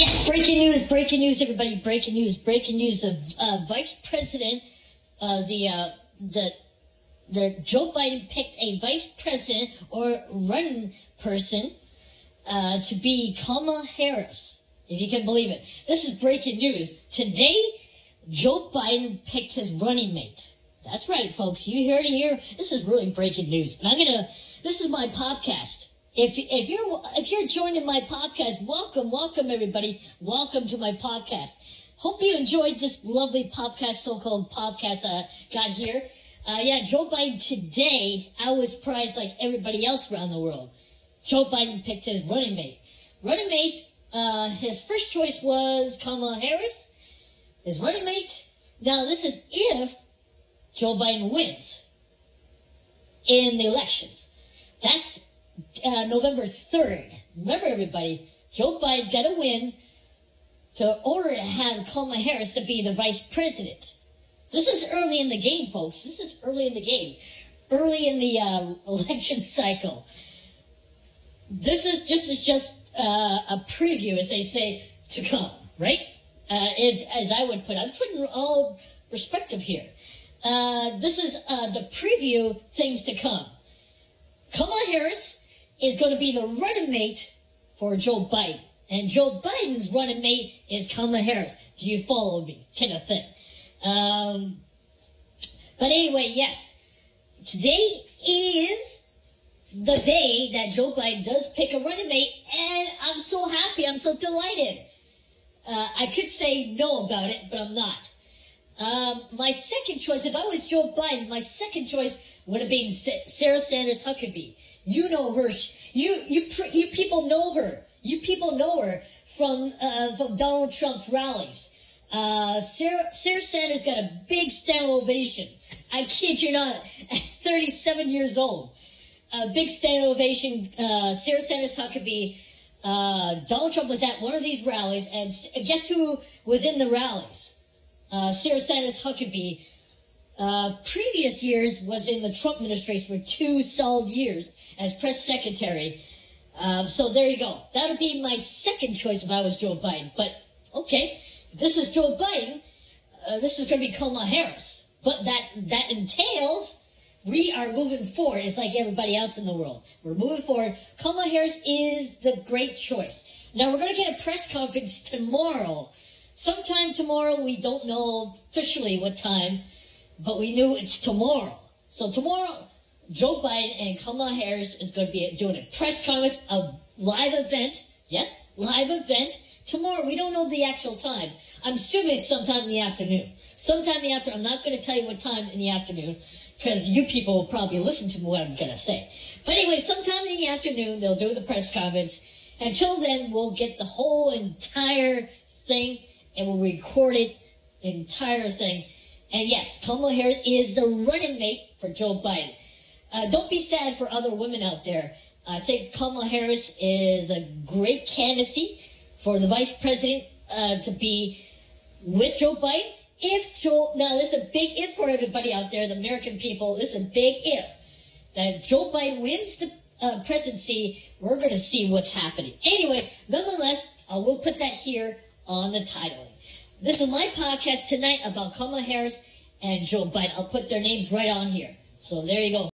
Yes, breaking news, breaking news, everybody, breaking news, breaking news. The uh, vice president, uh, the, uh, the, the Joe Biden picked a vice president or running person uh, to be Kamala Harris, if you can believe it. This is breaking news. Today, Joe Biden picked his running mate. That's right, folks. You heard it here. This is really breaking news. And I'm gonna. This is my podcast. If if you're if you're joining my podcast, welcome, welcome everybody. Welcome to my podcast. Hope you enjoyed this lovely podcast, so-called podcast I got here. Uh, yeah, Joe Biden today. I was surprised like everybody else around the world. Joe Biden picked his running mate. Running mate. Uh, his first choice was Kamala Harris. His running mate. Now this is if Joe Biden wins in the elections. That's uh, November 3rd. Remember, everybody, Joe Biden's got to win to order to have Kamala Harris to be the vice president. This is early in the game, folks. This is early in the game. Early in the uh, election cycle. This is this is just uh, a preview, as they say, to come, right? Uh, as, as I would put it. I'm putting all perspective here. Uh, this is uh, the preview things to come. Kamala Harris is going to be the running mate for Joe Biden. And Joe Biden's running mate is Kamala Harris. Do you follow me? Kind of thing. Um, but anyway, yes. Today is the day that Joe Biden does pick a running mate, and I'm so happy. I'm so delighted. Uh, I could say no about it, but I'm not. Um, my second choice, if I was Joe Biden, my second choice would have been Sarah Sanders Huckabee. You know her. You you you people know her. You people know her from uh, from Donald Trump's rallies. Uh, Sarah, Sarah Sanders got a big stand ovation. I kid you not, at 37 years old. A big stand ovation. Uh, Sarah Sanders Huckabee. Uh, Donald Trump was at one of these rallies, and guess who was in the rallies? Uh, Sarah Sanders Huckabee. Uh, previous years was in the Trump administration for two solid years as press secretary. Um, so there you go. That would be my second choice if I was Joe Biden. But okay, this is Joe Biden. Uh, this is going to be Kamala Harris. But that that entails we are moving forward. It's like everybody else in the world. We're moving forward. Kamala Harris is the great choice. Now we're going to get a press conference tomorrow. Sometime tomorrow. We don't know officially what time, but we knew it's tomorrow. So tomorrow, Joe Biden and Kamala Harris is going to be doing a press conference, a live event. Yes, live event tomorrow. We don't know the actual time. I'm assuming it's sometime in the afternoon. Sometime in the afternoon. I'm not going to tell you what time in the afternoon because you people will probably listen to what I'm going to say. But anyway, sometime in the afternoon, they'll do the press conference. Until then, we'll get the whole entire thing and we'll record it, entire thing. And yes, Kamala Harris is the running mate for Joe Biden. Uh, don't be sad for other women out there. I think Kamala Harris is a great candidacy for the vice president uh, to be with Joe Biden. If Joe, now this is a big if for everybody out there, the American people, this is a big if. That Joe Biden wins the uh, presidency, we're going to see what's happening. Anyway, nonetheless, I will put that here on the title. This is my podcast tonight about Kamala Harris and Joe Biden. I'll put their names right on here. So there you go.